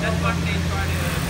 That's what they started.